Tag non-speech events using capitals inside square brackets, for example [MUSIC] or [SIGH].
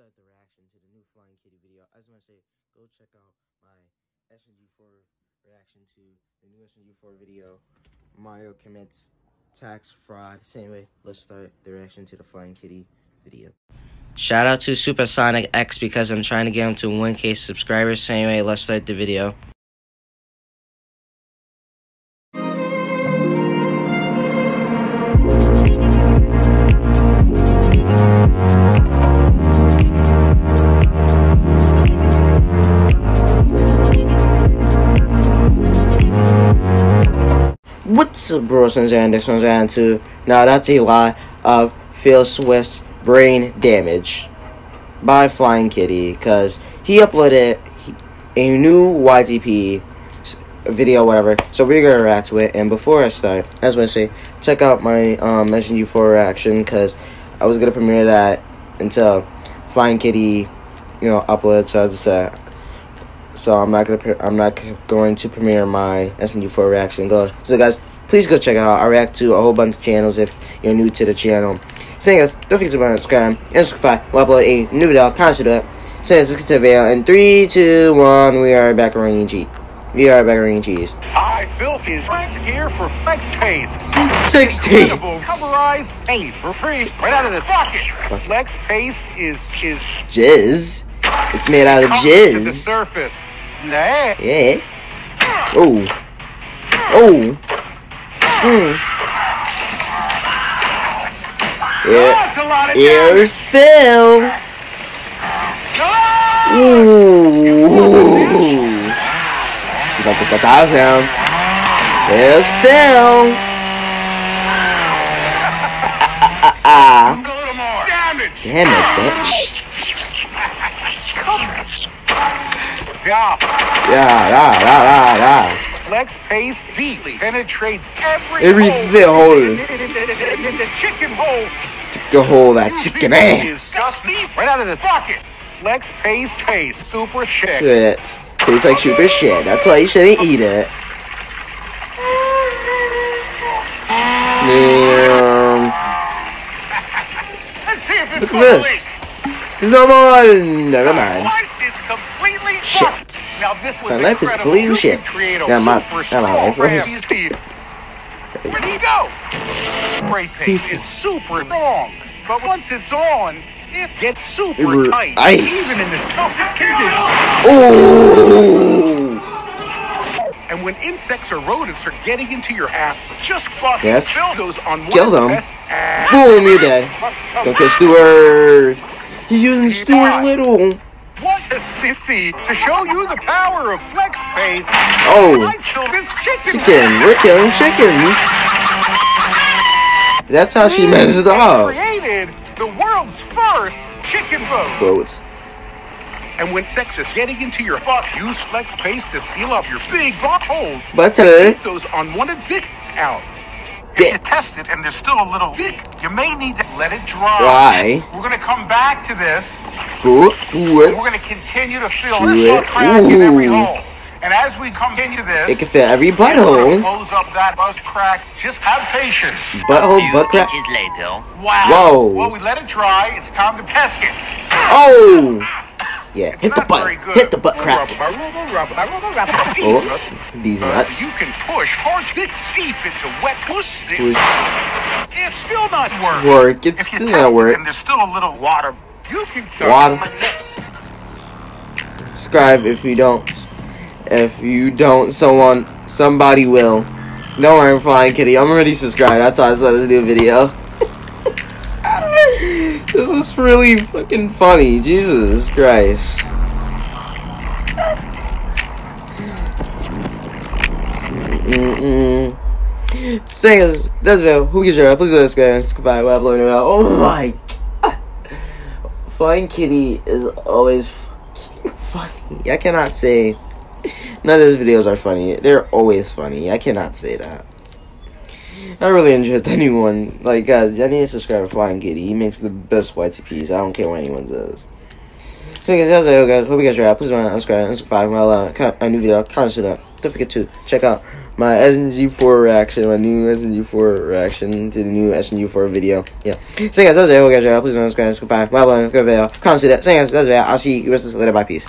start the reaction to the new Flying Kitty video. I just want to say, go check out my SMG4 reaction to the new SMG4 video. Mario commits tax fraud. So anyway, let's start the reaction to the Flying Kitty video. Shout out to Supersonic X because I'm trying to get him to 1k subscribers. So anyway, let's start the video. What's up, bro? Sons and Sons and two. Now that's a lot of Phil Swift's brain damage by Flying Kitty because he uploaded a new YTP video, whatever. So we're gonna react to it. And before I start, as I say, check out my um, SMG4 reaction because I was gonna premiere that until Flying Kitty, you know, uploaded. So as I said, so I'm not gonna I'm not going to premiere my SMG4 reaction. Go so guys, please go check it out. I react to a whole bunch of channels if you're new to the channel. So guys, don't forget to subscribe and subscribe. We'll upload a new video. It. So let's get to the video. In three, two, one, we are back around cheese. We are back around cheese. Hi, Filthy is right here for Flex Paste. Six days. Coverized paste for free, right out of the bucket. Flex Paste is is Jizz. It's made out of jizz. to the surface. Nah. Yeah. Oh. Oh. Hmm. Yeah. That's a lot of Here's. Phil. Ah! Ooh. You got to put that down. Here's Phil. Ah. Damn it, bitch. Yeah, yeah, yeah, yeah, yeah. Flex Paste deeply penetrates every, Every hole. hole. In, in, in, the chicken hole. Go hold that chicken ass. Disgusting. Right out of the bucket. Flex Paste tastes super shit. Shit. Tastes like super shit. That's why you shouldn't eat it. Damn. Let's see if Look at this. leak. There's no more. Never mind. Life is completely Shit. fucked. Now this was My life is You shit. can create a Yeah, my- yeah, my life, right? Where'd he go? Spray paint is super strong, but once it's on, it gets super tight, tight. even in the toughest conditions. Ooh. And when insects or rodents are getting into your ass, just fucking Yes. fill those on one Kill them. Boom, you're dead. Go kill Stewart. He's using Stewart. Little. Sissy! To show you the power of flex paste, Oh. I killed this chicken. Chicken. We're killing chickens. That's how she mm. messed and up. created the world's first chicken boat. Quotes. And when sex is getting into your butt, use flex paste to seal up your big butt holes. Keep those unwanted dicks out. If you Dicks. test it and there's still a little dick, you may need to let it dry. Why? We're gonna come back to this. Ooh. and Ooh. We're gonna continue to fill this Yeah. little crack in every hole. And as we come into this, It can fit every we're butthole. close up that buzz crack. Just have patience. Butthole, few butt crack. inches later. Wow. Whoa. Well, we let it dry. It's time to test it. Oh. Yeah. It's Hit the not butt. Hit the butt crack. These Oh. nuts. These Uh, nuts. You can push hard dick deep into wet pussy. It's still not work. Work. It's still not work. and there's still a little water, you can Water. Subscribe if you don't. If you don't, someone, somebody will. Worry, I'm fine, kitty. I'm already subscribed. That's why I started to do a video. This is really fucking funny. Jesus Christ. Mm-mm. Singers, this video, who gives your please subscribe, subscribe, we'll upload a video. Oh my god. Flying Kitty is always funny. I cannot say none of his videos are funny. They're always funny. I cannot say that. I really enjoyed [LAUGHS] anyone. Like, guys, I need to subscribe to Flying Kitty. He makes the best YTPs. I don't care what anyone says. So, guys, that's it, guys. Hope you guys are out. Please subscribe and subscribe. My, uh, new video. Comment it up. Don't forget to check out my SMG4 reaction, my new SMG4 reaction to the new SMG4 video. Yeah. So guys, that's it. Get you. Please don't subscribe, subscribe, like button, good video. Comment, see that. So guys, that's it. I'll see you this later. Bye, peace.